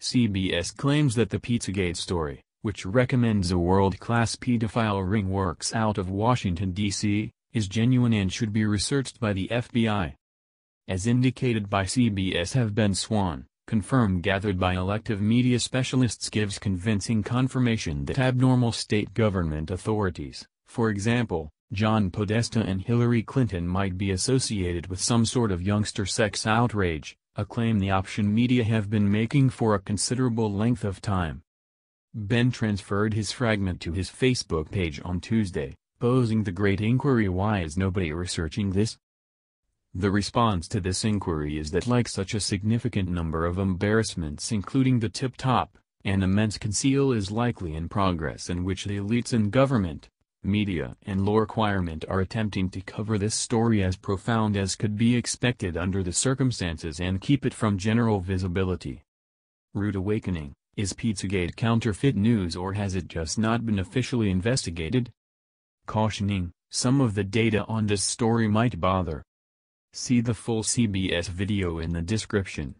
CBS claims that the Pizzagate story, which recommends a world-class pedophile ring works out of Washington, D.C., is genuine and should be researched by the FBI. As indicated by CBS have Ben Swann, confirmed gathered by elective media specialists gives convincing confirmation that abnormal state government authorities, for example, John Podesta and Hillary Clinton might be associated with some sort of youngster sex outrage, a claim the option media have been making for a considerable length of time. Ben transferred his fragment to his Facebook page on Tuesday, posing the great inquiry why is nobody researching this? The response to this inquiry is that like such a significant number of embarrassments including the tip-top, an immense conceal is likely in progress in which the elites in government, media and law requirement are attempting to cover this story as profound as could be expected under the circumstances and keep it from general visibility. Rude Awakening, is Pizzagate counterfeit news or has it just not been officially investigated? Cautioning, some of the data on this story might bother. See the full CBS video in the description.